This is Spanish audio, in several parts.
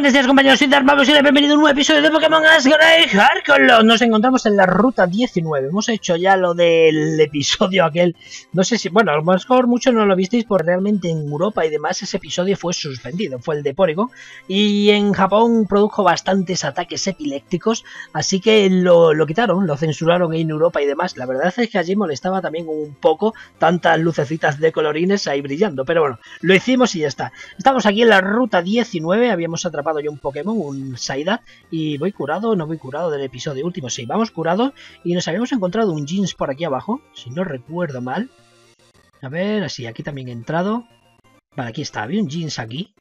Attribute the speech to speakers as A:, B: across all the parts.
A: buenos días compañeros, soy Darmavos y bienvenido a un nuevo episodio de Pokémon Asgore Harkolon. Nos encontramos en la ruta 19, hemos hecho ya lo del episodio aquel, no sé si, bueno, a lo mejor mucho no lo visteis porque realmente en Europa y demás ese episodio fue suspendido, fue el de Pórigo, y en Japón produjo bastantes ataques epilépticos, así que lo, lo quitaron, lo censuraron en Europa y demás. La verdad es que allí molestaba también un poco tantas lucecitas de colorines ahí brillando, pero bueno, lo hicimos y ya está. Estamos aquí en la ruta 19, habíamos atrapado ya un Pokémon, un Saida, y voy curado, no voy curado del episodio último, sí, vamos curado, y nos habíamos encontrado un jeans por aquí abajo, si no recuerdo mal. A ver, así, aquí también he entrado. Vale, aquí está, había un jeans aquí.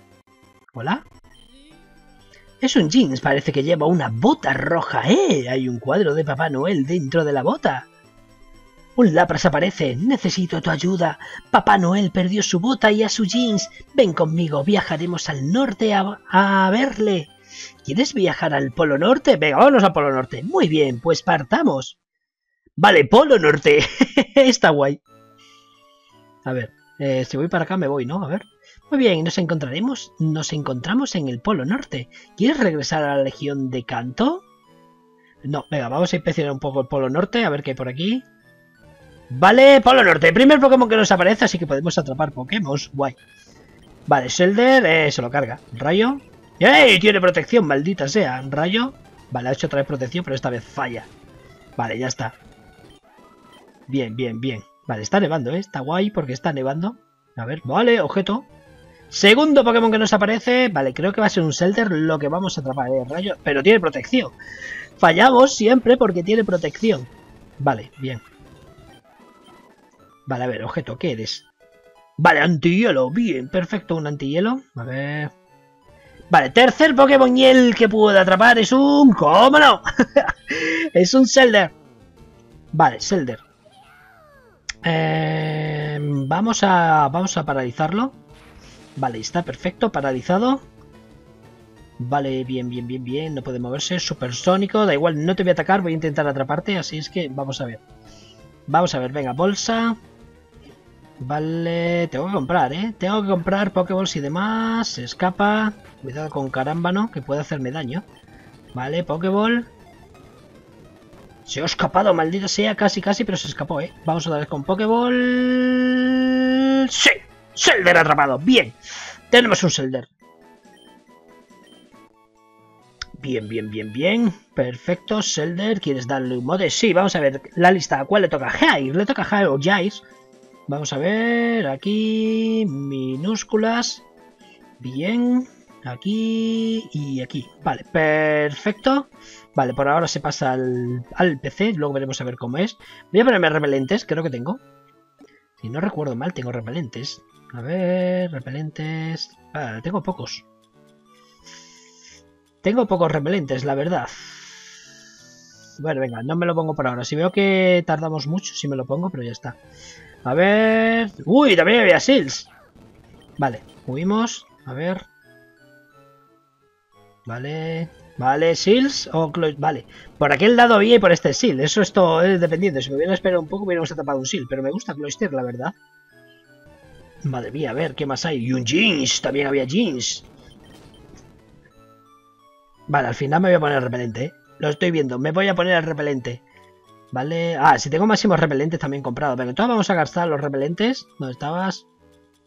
A: Hola. Es un jeans, parece que lleva una bota roja, ¿eh? Hay un cuadro de Papá Noel dentro de la bota. Un Lapras aparece. Necesito tu ayuda. Papá Noel perdió su bota y a su jeans. Ven conmigo, viajaremos al norte a, a verle. ¿Quieres viajar al Polo Norte? Venga, vámonos al Polo Norte. Muy bien, pues partamos. Vale, Polo Norte. Está guay. A ver, eh, si voy para acá me voy, ¿no? A ver. Muy bien, nos encontraremos, nos encontramos en el Polo Norte. ¿Quieres regresar a la Legión de Canto? No, venga, vamos a inspeccionar un poco el Polo Norte, a ver qué hay por aquí. Vale, Polo Norte, primer Pokémon que nos aparece, así que podemos atrapar Pokémon, guay. Vale, Shelder, eh, se lo carga. Rayo. ¡Ey! Tiene protección, maldita sea. Rayo. Vale, ha hecho otra vez protección, pero esta vez falla. Vale, ya está. Bien, bien, bien. Vale, está nevando, ¿eh? Está guay porque está nevando. A ver, vale, objeto. Segundo Pokémon que nos aparece. Vale, creo que va a ser un Shelter lo que vamos a atrapar, ¿eh? Rayo. Pero tiene protección. Fallamos siempre porque tiene protección. Vale, bien. Vale, a ver, objeto, ¿qué eres? Vale, antihielo, bien, perfecto, un antihielo. A ver... Vale, tercer Pokémon y el que puedo atrapar es un... ¿Cómo no? es un Zelder. Vale, Zelder. Eh, vamos a... Vamos a paralizarlo. Vale, está perfecto, paralizado. Vale, bien, bien, bien, bien. No puede moverse. Supersónico. Da igual, no te voy a atacar. Voy a intentar atraparte. Así es que vamos a ver. Vamos a ver, venga, bolsa. Vale, tengo que comprar, ¿eh? Tengo que comprar Pokéballs y demás. Se escapa. Cuidado con Carámbano, que puede hacerme daño. Vale, Pokéball. Se ha escapado, maldito sea, casi, casi, pero se escapó, ¿eh? Vamos otra vez con Pokéball. ¡Sí! ¡Selder atrapado! ¡Bien! Tenemos un Selder. Bien, bien, bien, bien. Perfecto, Selder. ¿Quieres darle un mode? Sí, vamos a ver la lista. ¿A cuál le toca? Jair. Le toca Jair o Jais. Vamos a ver. Aquí. Minúsculas. Bien. Aquí y aquí. Vale, perfecto. Vale, por ahora se pasa al, al PC. Luego veremos a ver cómo es. Voy a ponerme repelentes. Creo que tengo. Si no recuerdo mal, tengo repelentes. A ver, repelentes. Vale, tengo pocos. Tengo pocos repelentes, la verdad. Bueno, venga, no me lo pongo por ahora. Si veo que tardamos mucho, sí me lo pongo, pero ya está. A ver... ¡Uy! También había Seals. Vale, huimos. A ver... Vale... Vale, Seals o Vale, por aquel lado había y por este Seal. Eso es todo es dependiente. Si me hubieran esperado un poco, hubiéramos atrapado un Seal. Pero me gusta Cloyster, la verdad. Madre mía, a ver, ¿qué más hay? Y un Jeans, también había Jeans. Vale, al final me voy a poner repelente, ¿eh? Lo estoy viendo, me voy a poner el repelente. Vale, ah, si tengo máximos repelentes también comprados. Pero entonces vamos a gastar los repelentes. ¿Dónde estabas?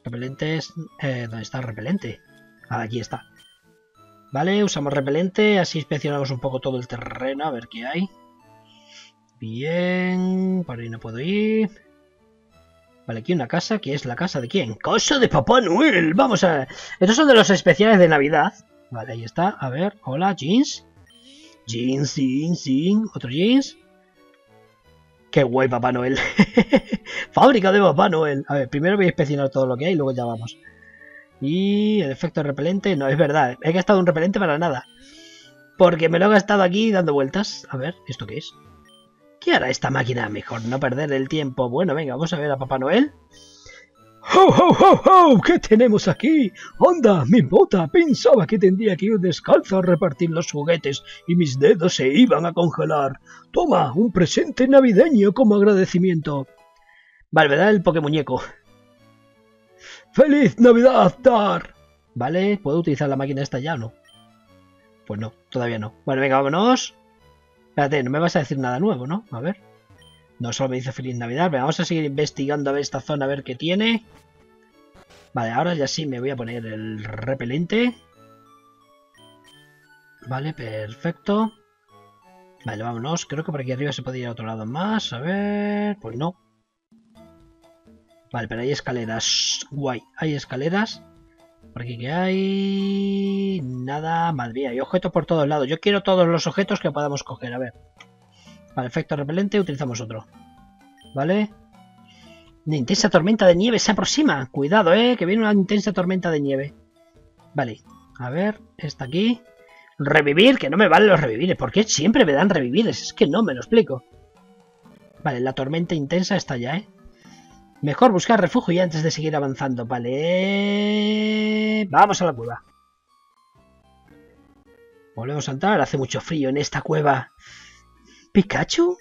A: Repelentes, eh, ¿dónde está el repelente? Ah, aquí está. Vale, usamos repelente, así inspeccionamos un poco todo el terreno, a ver qué hay. Bien, por ahí no puedo ir. Vale, aquí una casa, ¿qué es la casa de quién? ¡Casa de Papá Noel! Vamos a... Estos son de los especiales de Navidad. Vale, ahí está. A ver, hola, jeans. Jeans, jeans, jeans. Otro jeans. Qué guay Papá Noel. Fábrica de Papá Noel. A ver, primero voy a inspeccionar todo lo que hay y luego ya vamos. Y el efecto repelente, no, es verdad. He gastado un repelente para nada. Porque me lo he gastado aquí dando vueltas. A ver, ¿esto qué es? ¿Qué hará esta máquina? Mejor no perder el tiempo. Bueno, venga, vamos a ver a Papá Noel.
B: ¡Ho, ho, ho, ho! ¿Qué tenemos aquí? ¡Onda, mi bota! Pensaba que tendría que ir descalzo a repartir los juguetes y mis dedos se iban a congelar. Toma, un presente navideño como agradecimiento.
A: Vale, ¿verdad? El Pokémuñeco.
B: ¡Feliz Navidad, Dar!
A: Vale, ¿puedo utilizar la máquina esta ya o no? Pues no, todavía no. Bueno, venga, vámonos. Espérate, no me vas a decir nada nuevo, ¿no? A ver. No, solo me dice Feliz Navidad. Vamos a seguir investigando a ver esta zona, a ver qué tiene. Vale, ahora ya sí me voy a poner el repelente. Vale, perfecto. Vale, vámonos. Creo que por aquí arriba se puede ir a otro lado más. A ver... Pues no. Vale, pero hay escaleras. Guay. Hay escaleras. Por aquí que hay... Nada. Madre mía, hay objetos por todos lados. Yo quiero todos los objetos que podamos coger. A ver. Vale, efecto repelente. Utilizamos otro. Vale. Una intensa tormenta de nieve se aproxima. Cuidado, eh, que viene una intensa tormenta de nieve. Vale. A ver, está aquí. Revivir, que no me valen los revivires. ¿Por qué siempre me dan revivires? Es que no me lo explico. Vale, la tormenta intensa está ya, ¿eh? Mejor buscar refugio ya antes de seguir avanzando. Vale. Vamos a la cueva. Volvemos a entrar. Hace mucho frío en esta cueva. ¿Pikachu?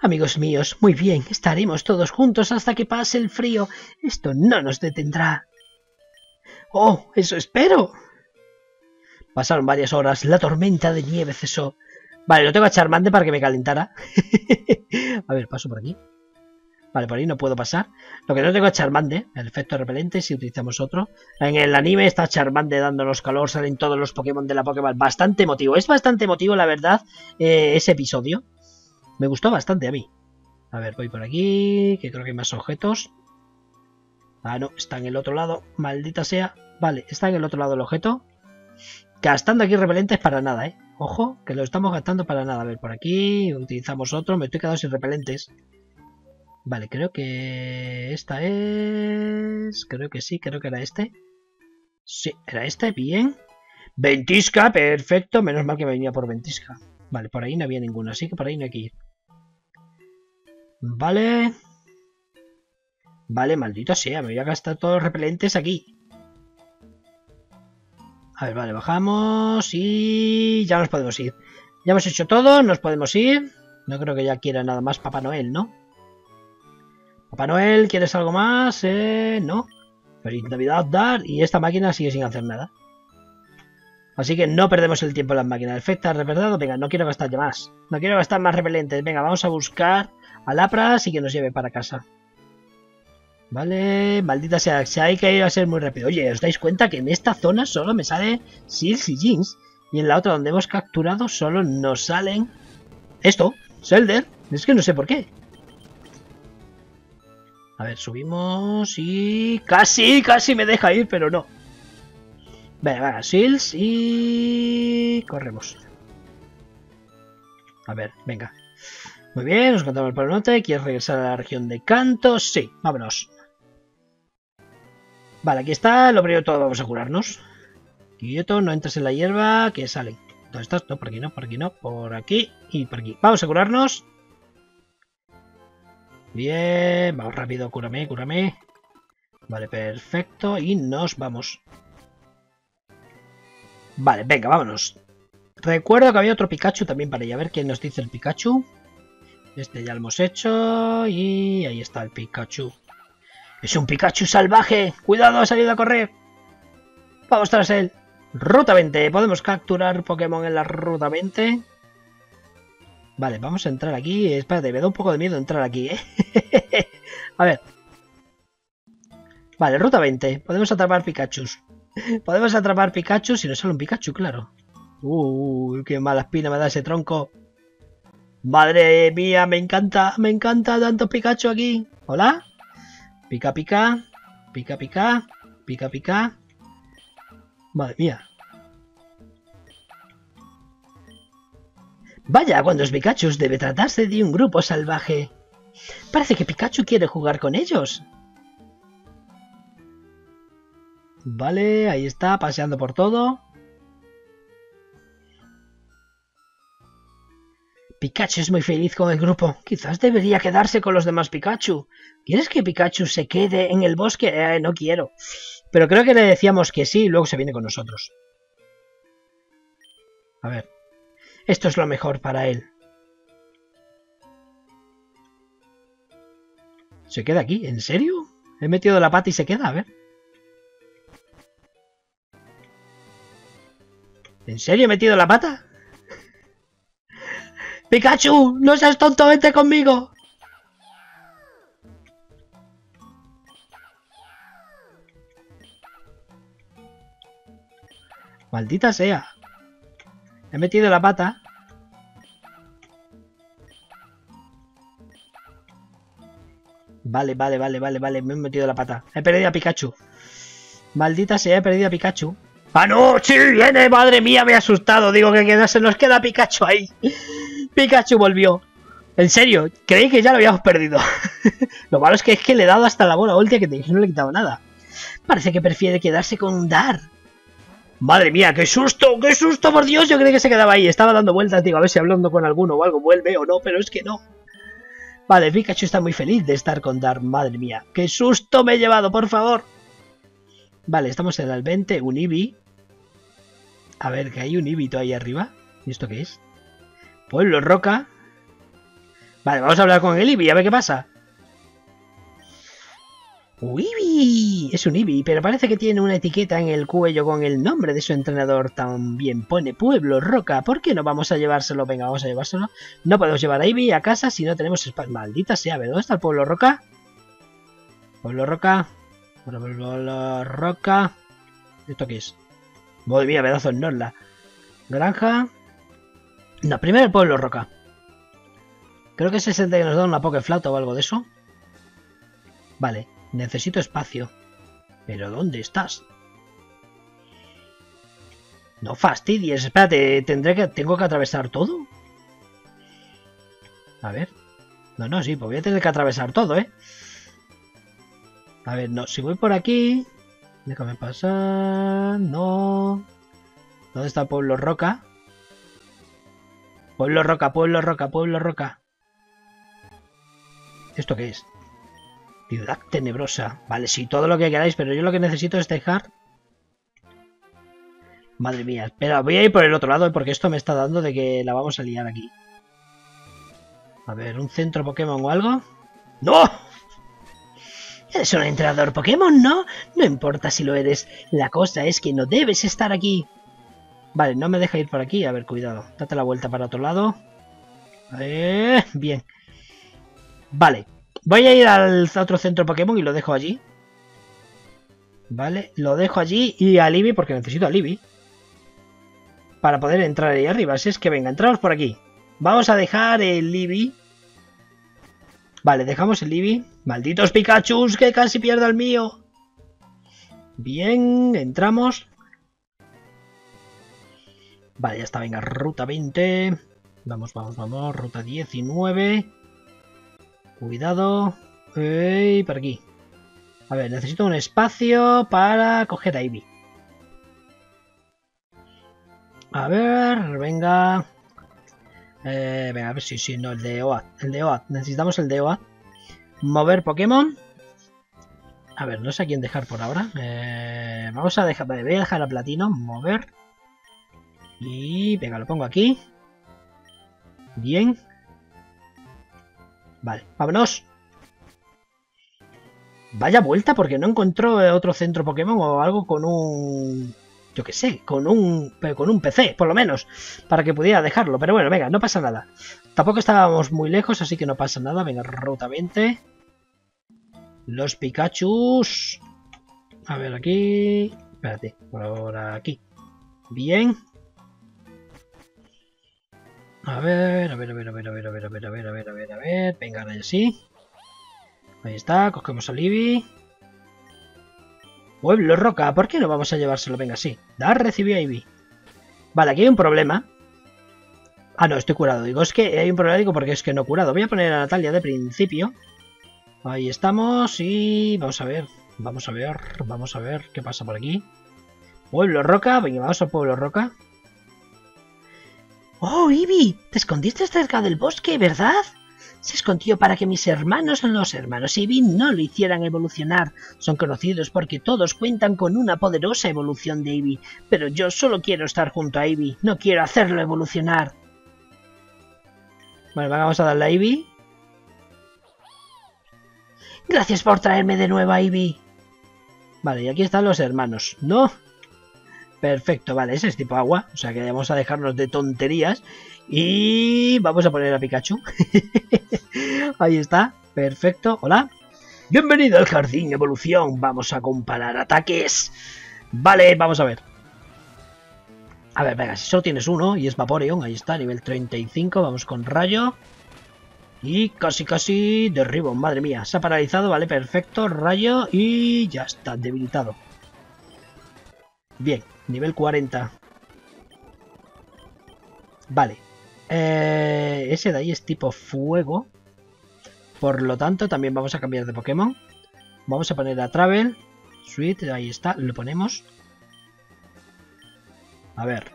A: Amigos míos, muy bien. Estaremos todos juntos hasta que pase el frío. Esto no nos detendrá. Oh, eso espero. Pasaron varias horas. La tormenta de nieve cesó. Vale, lo tengo a Charmante para que me calentara. a ver, paso por aquí. Vale, por ahí no puedo pasar. Lo que no tengo es Charmande, el efecto repelente, si utilizamos otro. En el anime está Charmande dándonos calor, salen todos los Pokémon de la Pokémon. Bastante emotivo. Es bastante emotivo, la verdad, eh, ese episodio. Me gustó bastante a mí. A ver, voy por aquí, que creo que hay más objetos. Ah, no, está en el otro lado. Maldita sea. Vale, está en el otro lado el objeto. Gastando aquí repelentes para nada, ¿eh? Ojo, que lo estamos gastando para nada. A ver, por aquí utilizamos otro. Me estoy quedando sin repelentes. Vale, creo que esta es... Creo que sí, creo que era este. Sí, era este, bien. Ventisca, perfecto. Menos mal que me venía por ventisca. Vale, por ahí no había ninguno, así que por ahí no hay que ir. Vale. Vale, maldito sea, me voy a gastar todos los repelentes aquí. A ver, vale, bajamos y ya nos podemos ir. Ya hemos hecho todo, nos podemos ir. No creo que ya quiera nada más Papá Noel, ¿no? Papá Noel, ¿quieres algo más? Eh, no. Feliz Navidad, Dar. Y esta máquina sigue sin hacer nada. Así que no perdemos el tiempo en las máquinas. Efecta reperdado. Venga, no quiero gastar más. No quiero gastar más repelentes. Venga, vamos a buscar a Lapras y que nos lleve para casa. Vale, maldita sea, si hay que ir a ser muy rápido. Oye, ¿os dais cuenta que en esta zona solo me sale Seals y Jeans? Y en la otra donde hemos capturado solo nos salen... Esto, Zelder. Es que no sé por qué. A ver, subimos y... Casi, casi me deja ir, pero no. Venga, venga, Seals y... Corremos. A ver, venga. Muy bien, nos contamos el palonote. ¿Quieres regresar a la región de Canto? Sí, vámonos. Vale, aquí está. Lo primero todo vamos a curarnos. Quieto, no entres en la hierba, que sale. ¿Dónde estás? No, por aquí no, por aquí no, por aquí y por aquí. Vamos a curarnos. Bien, vamos rápido, cúrame, cúrame. Vale, perfecto. Y nos vamos. Vale, venga, vámonos. Recuerdo que había otro Pikachu también para ir a ver qué nos dice el Pikachu. Este ya lo hemos hecho. Y ahí está el Pikachu. ¡Es un Pikachu salvaje! ¡Cuidado, ha salido a correr! Vamos tras él. Ruta 20. ¿Podemos capturar Pokémon en la ruta 20? Vale, vamos a entrar aquí. Espérate, me da un poco de miedo entrar aquí, ¿eh? a ver. Vale, ruta 20. Podemos atrapar Pikachu. Podemos atrapar Pikachu si nos sale un Pikachu, claro. Uh, qué mala espina me da ese tronco. Madre mía, me encanta, me encanta tanto Pikachu aquí. ¿Hola? Pica, pica. Pica, pica. Pica, pica. Madre mía. Vaya, cuando es Pikachu debe tratarse de un grupo salvaje. Parece que Pikachu quiere jugar con ellos. Vale, ahí está, paseando por todo. Pikachu es muy feliz con el grupo. Quizás debería quedarse con los demás Pikachu. ¿Quieres que Pikachu se quede en el bosque? Eh, no quiero. Pero creo que le decíamos que sí y luego se viene con nosotros. A ver. Esto es lo mejor para él. ¿Se queda aquí? ¿En serio? He metido la pata y se queda, a ver. ¿En serio he metido la pata? ¡Pikachu! ¡No seas tonto! ¡Vente conmigo! Maldita sea. He metido la pata. Vale, vale, vale, vale, vale. Me he metido la pata. He perdido a Pikachu. Maldita sea, he perdido a Pikachu. ¡Ah, no! ¡Sí! ¡Viene! ¡Madre mía! Me he asustado. Digo que se nos queda Pikachu ahí. Pikachu volvió. En serio, creí que ya lo habíamos perdido. lo malo es que es que le he dado hasta la bola ulti que te dije no le he quitado nada. Parece que prefiere quedarse con Dar. Madre mía, qué susto, qué susto, por Dios. Yo creí que se quedaba ahí. Estaba dando vueltas, digo, a ver si hablando con alguno o algo vuelve o no, pero es que no. Vale, Pikachu está muy feliz de estar con Dar. Madre mía, qué susto me he llevado, por favor. Vale, estamos en el 20, un Eevee. A ver, que hay un Ibito ahí arriba. ¿Y esto qué es? Pueblo Roca. Vale, vamos a hablar con el Ibi, a ver qué pasa. ¡Uibi! Es un Ibi, pero parece que tiene una etiqueta en el cuello con el nombre de su entrenador. También pone Pueblo Roca. ¿Por qué no vamos a llevárselo? Venga, vamos a llevárselo. No podemos llevar a Ibi a casa si no tenemos espacio. Maldita sea, ¿dónde está el Pueblo Roca? Pueblo Roca. Pueblo Roca. ¿Esto qué es? Madre mía, pedazo en Norla. Granja. No, primero el pueblo roca. Creo que es ese que nos da una flauta o algo de eso. Vale, necesito espacio. ¿Pero dónde estás? No fastidies, espérate, tendré que. tengo que atravesar todo. A ver. No, no, sí, pues voy a tener que atravesar todo, ¿eh? A ver, no, si voy por aquí. Déjame pasar. No. ¿Dónde está Pueblo Roca? Pueblo Roca, Pueblo Roca, Pueblo Roca. ¿Esto qué es? Ciudad tenebrosa. Vale, sí, todo lo que queráis, pero yo lo que necesito es dejar... Madre mía, espera, voy a ir por el otro lado porque esto me está dando de que la vamos a liar aquí. A ver, ¿un centro Pokémon o algo? ¡No! Eres un entrenador Pokémon, ¿no? No importa si lo eres. La cosa es que no debes estar aquí. Vale, no me deja ir por aquí. A ver, cuidado. Date la vuelta para otro lado. Eh, bien. Vale. Voy a ir al otro centro Pokémon y lo dejo allí. Vale, lo dejo allí y a Libby porque necesito a Libby. Para poder entrar ahí arriba. Así es que venga, entramos por aquí. Vamos a dejar el Libby Vale, dejamos el Libby. Malditos Pikachus, que casi pierda el mío. Bien, entramos. Vale, ya está, venga, ruta 20. Vamos, vamos, vamos, ruta 19. Cuidado. Y por aquí. A ver, necesito un espacio para coger a Ivy. A ver, venga. Eh, venga, a ver si, sí, no, el de OAT. El de OAT. Necesitamos el de OAT. Mover Pokémon. A ver, no sé a quién dejar por ahora. Eh, vamos a dejar, vale, voy a dejar a Platino. Mover. Y, venga, lo pongo aquí. Bien. Vale, vámonos. Vaya vuelta porque no encontró otro centro Pokémon o algo con un yo qué sé, con un, con un PC, por lo menos, para que pudiera dejarlo. Pero bueno, venga, no pasa nada. Tampoco estábamos muy lejos, así que no pasa nada. Venga, ruta 20. Los Pikachus. A ver, aquí. Espérate, por aquí. Bien. A ver, a ver, a ver, a ver, a ver, a ver, a ver, a ver, a ver, a ver, a ver. Venga, ahora sí. Ahí está, cogemos a Libby. Pueblo Roca, ¿por qué no vamos a llevárselo? Venga, sí. Dar recibió a Ivy. Vale, aquí hay un problema. Ah, no, estoy curado. Digo, es que hay un problema, digo, porque es que no he curado. Voy a poner a Natalia de principio. Ahí estamos y... Vamos a ver, vamos a ver, vamos a ver qué pasa por aquí. Pueblo Roca, venga, vamos al Pueblo Roca. ¡Oh, Ivy! Te escondiste cerca del bosque, ¿verdad? Se escondió para que mis hermanos, los hermanos Eevee, no lo hicieran evolucionar. Son conocidos porque todos cuentan con una poderosa evolución de Eevee, pero yo solo quiero estar junto a Eevee, no quiero hacerlo evolucionar. Bueno, vamos a darle a Eevee. Gracias por traerme de nuevo a Eevee. Vale, y aquí están los hermanos. No. Perfecto, vale, ese es tipo agua. O sea que vamos a dejarnos de tonterías. Y vamos a poner a Pikachu. Ahí está, perfecto. Hola. Bienvenido al jardín evolución. Vamos a comparar ataques. Vale, vamos a ver. A ver, venga, si solo tienes uno y es Vaporeon, ahí está, nivel 35, vamos con rayo. Y casi casi derribo, madre mía, se ha paralizado, vale, perfecto, rayo y ya está, debilitado. Bien, nivel 40. Vale. Eh, ese de ahí es tipo fuego. Por lo tanto, también vamos a cambiar de Pokémon. Vamos a poner a Travel. Sweet, ahí está, lo ponemos. A ver.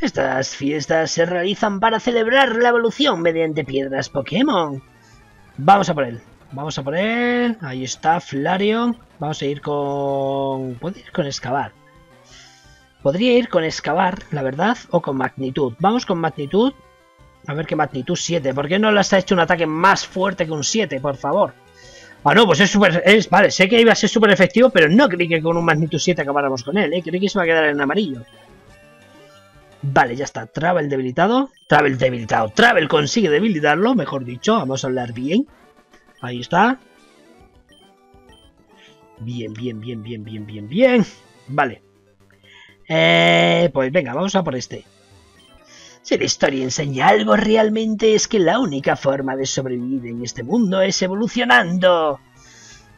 A: Estas fiestas se realizan para celebrar la evolución mediante piedras Pokémon. Vamos a por él. Vamos a por él. Ahí está, Flareon. Vamos a ir con... Puedo ir con excavar. Podría ir con excavar, la verdad, o con magnitud. Vamos con magnitud a ver qué magnitud 7. ¿Por qué no les ha hecho un ataque más fuerte que un 7, por favor? Ah, no, pues es súper... Es, vale, sé que iba a ser súper efectivo, pero no creí que con un magnitud 7 acabáramos con él, ¿eh? Creí que se va a quedar en amarillo. Vale, ya está. Travel debilitado. Travel debilitado. Travel consigue debilitarlo, mejor dicho. Vamos a hablar bien. Ahí está. Bien, bien, bien, bien, bien, bien, bien. Vale. Eh, pues venga, vamos a por este. Si la historia enseña algo realmente es que la única forma de sobrevivir en este mundo es evolucionando.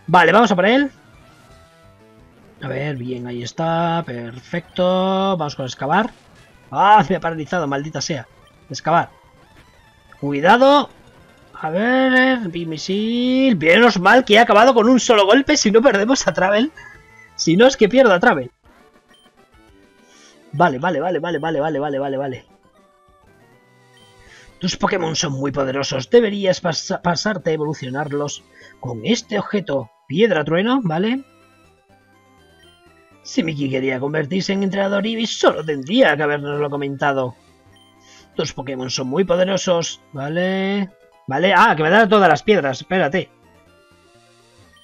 A: Vale, vamos a por él. A ver, bien, ahí está. Perfecto. Vamos con excavar. ¡Ah! Me ha paralizado, maldita sea. Excavar. Cuidado. A ver, bimisil. Menos mal que he acabado con un solo golpe si no perdemos a Travel. Si no es que pierdo a Travel. Vale, vale, vale, vale, vale, vale, vale, vale, vale. Tus Pokémon son muy poderosos, deberías pasarte a evolucionarlos con este objeto. Piedra trueno, ¿vale? Si Mickey quería convertirse en entrenador Ibis, solo tendría que habernoslo comentado. Tus Pokémon son muy poderosos, ¿vale? Vale, ah, que me da todas las piedras, espérate.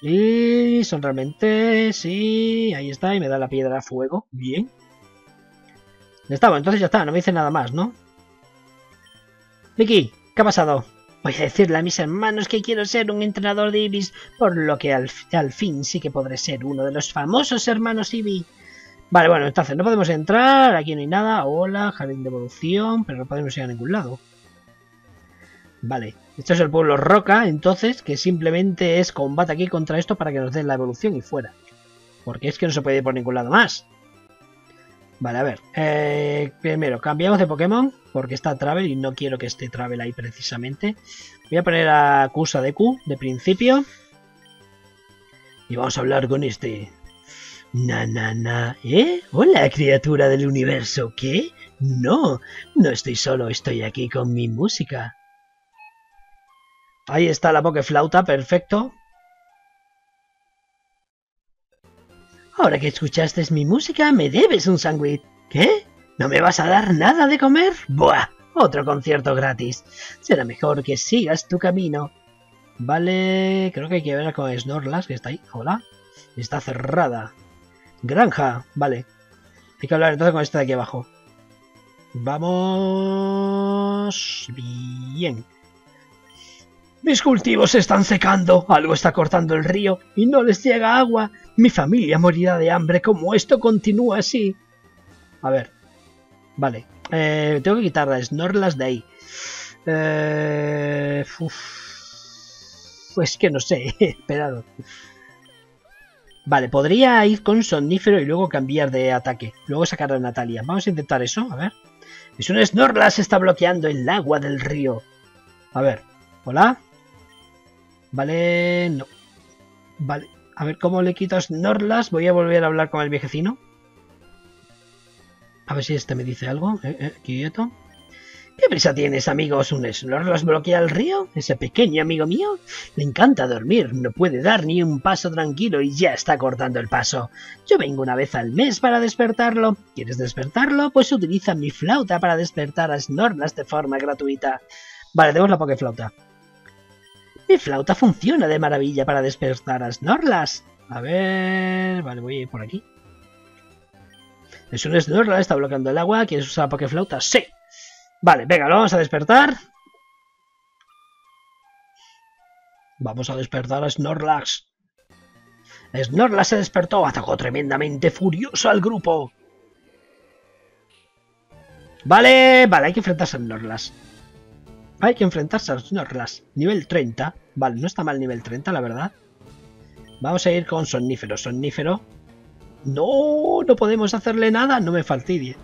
A: Y son realmente, sí, ahí está, y me da la piedra a fuego, bien. Estaba, entonces ya está, no me dice nada más, ¿no? Vicky, ¿qué ha pasado? Voy a decirle a mis hermanos que quiero ser un entrenador de Ibis, por lo que al, fin sí que podré ser uno de los famosos hermanos Ibis. Vale, bueno, entonces no podemos entrar, aquí no hay nada. Hola, jardín de evolución, pero no podemos ir a ningún lado. Vale, esto es el pueblo Roca, entonces, que simplemente es combate aquí contra esto para que nos den la evolución y fuera. Porque es que no se puede ir por ningún lado más. Vale, a ver. Eh, primero, cambiamos de Pokémon porque está Travel y no quiero que esté Travel ahí precisamente. Voy a poner a Kusa de Q de principio. Y vamos a hablar con este. Na, na, na. ¿Eh? Hola, criatura del universo. ¿Qué? No, no estoy solo, estoy aquí con mi música. Ahí está la Pokeflauta, perfecto. Ahora que escuchaste mi música, me debes un sándwich. ¿Qué? ¿No me vas a dar nada de comer? ¡Buah! Otro concierto gratis. Será mejor que sigas tu camino. Vale, creo que hay que ver con Snorlax, que está ahí. Hola. Está cerrada. Granja. Vale. Hay que hablar entonces con esta de aquí abajo. Vamos... Bien. Mis cultivos se están secando, algo está cortando el río y no les llega agua. Mi familia morirá de hambre como esto continúa así. A ver. Vale. Eh, tengo que quitar las Snorlas de ahí. Eh, pues que no sé. Esperado. Vale, podría ir con Somnífero y luego cambiar de ataque. Luego sacar a Natalia. Vamos a intentar eso, a ver. Es un Snorlax está bloqueando el agua del río. A ver. Hola. Vale, no. Vale, a ver cómo le quito a Snorlax. Voy a volver a hablar con el viejecino. A ver si este me dice algo. Eh, eh, quieto. ¿Qué prisa tienes, amigos? ¿Un Snorlax bloquea el río? Ese pequeño amigo mío le encanta dormir, no puede dar ni un paso tranquilo y ya está cortando el paso. Yo vengo una vez al mes para despertarlo. ¿Quieres despertarlo? Pues utiliza mi flauta para despertar a Snorlax de forma gratuita. Vale, tenemos la Pokeflauta. Mi flauta funciona de maravilla para despertar a Snorlax. A ver... Vale, voy a ir por aquí. Es un Snorlax, está bloqueando el agua. ¿Quieres usar Pokeflauta? Sí. Vale, venga, lo vamos a despertar. Vamos a despertar a Snorlax. Snorlax se despertó, atacó tremendamente furioso al grupo. Vale, vale, hay que enfrentarse a Snorlax. Hay que enfrentarse a Snorlax. Nivel 30. Vale, no está mal nivel 30, la verdad. Vamos a ir con Somnífero. Somnífero. No, no podemos hacerle nada. No me fastidie.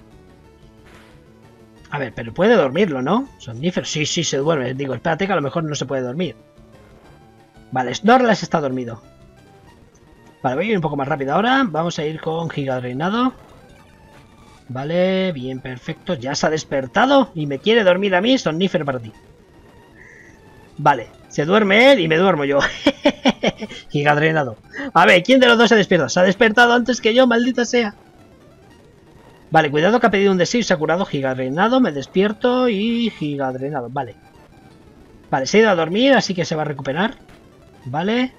A: A ver, pero puede dormirlo, ¿no? Somnífero. Sí, sí, se duerme. Digo, espérate que a lo mejor no se puede dormir. Vale, Snorlax está dormido. Vale, voy a ir un poco más rápido ahora. Vamos a ir con Giga Reinado. Vale, bien, perfecto. Ya se ha despertado y me quiere dormir a mí. Somnífero para ti. Vale, se duerme él y me duermo yo. Giga Drenado. A ver, ¿quién de los dos se despierta? Se ha despertado antes que yo, maldita sea. Vale, cuidado que ha pedido un deseo se ha curado Giga Drenado. Me despierto y Giga Drenado. Vale. Vale, se ha ido a dormir, así que se va a recuperar. Vale.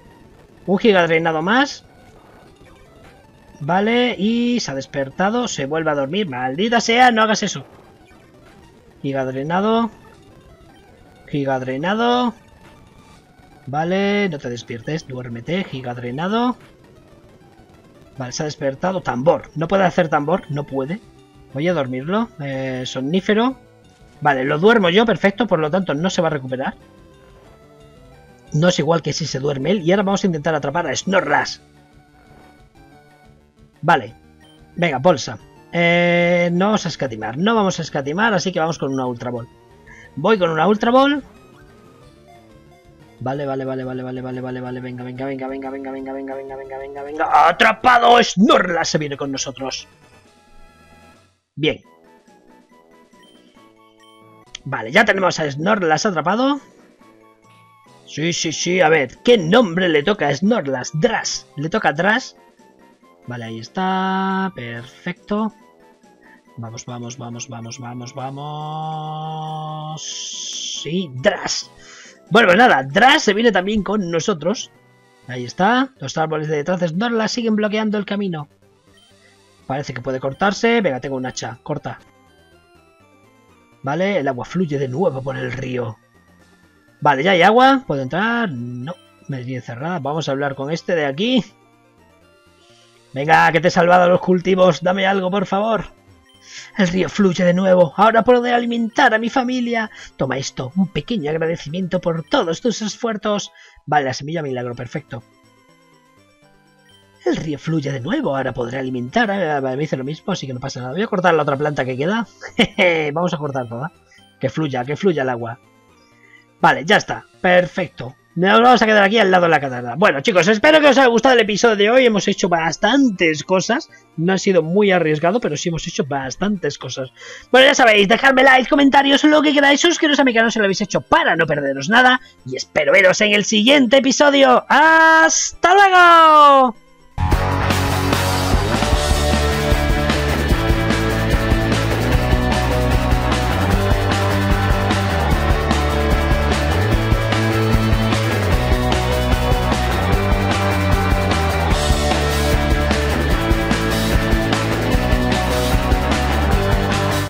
A: Un Giga Drenado más. Vale, y se ha despertado, se vuelve a dormir. Maldita sea, no hagas eso. Giga drenado. Giga drenado. Vale, no te despiertes, duérmete. Giga drenado. Vale, se ha despertado. Tambor. No puede hacer tambor, no puede. Voy a dormirlo. Eh, somnífero. Vale, lo duermo yo, perfecto, por lo tanto no se va a recuperar. No es igual que si se duerme él. Y ahora vamos a intentar atrapar a Snorlax. Vale. Venga, bolsa. Eh, no vamos a escatimar. No vamos a escatimar, así que vamos con una Ultra Ball. Voy con una Ultra Ball. Vale, vale, vale, vale, vale, vale, vale, vale. Venga, venga, venga, venga, venga, venga, venga, venga, venga, venga, venga. ¡Atrapado! Snorlax se viene con nosotros. Bien. Vale, ya tenemos a Snorlax atrapado. Sí, sí, sí, a ver, ¿qué nombre le toca a Snorlax? Dras. Le toca Dras. Vale, ahí está. Perfecto. Vamos, vamos, vamos, vamos, vamos, vamos. Sí, Dras. Bueno, pues nada, Dras se viene también con nosotros. Ahí está. Los árboles de detrás de Snorlax siguen bloqueando el camino. Parece que puede cortarse. Venga, tengo un hacha. Corta. Vale, el agua fluye de nuevo por el río. Vale, ya hay agua. ¿Puedo entrar? No, me viene cerrada. Vamos a hablar con este de aquí. Venga, que te he salvado los cultivos, dame algo, por favor. El río fluye de nuevo, ahora podré alimentar a mi familia. Toma esto, un pequeño agradecimiento por todos tus esfuerzos. Vale, la semilla milagro, perfecto. El río fluye de nuevo, ahora podré alimentar. A... Me dice lo mismo, así que no pasa nada. Voy a cortar la otra planta que queda. Vamos a cortar toda. Que fluya, que fluya el agua. Vale, ya está. Perfecto. Nos vamos a quedar aquí al lado de la catedral. Bueno, chicos, espero que os haya gustado el episodio de hoy. Hemos hecho bastantes cosas. No ha sido muy arriesgado, pero sí hemos hecho bastantes cosas. Bueno, ya sabéis, dejadme like, comentarios, lo que queráis. Suscribiros a mi canal si lo habéis hecho para no perderos nada. Y espero veros en el siguiente episodio. ¡Hasta luego!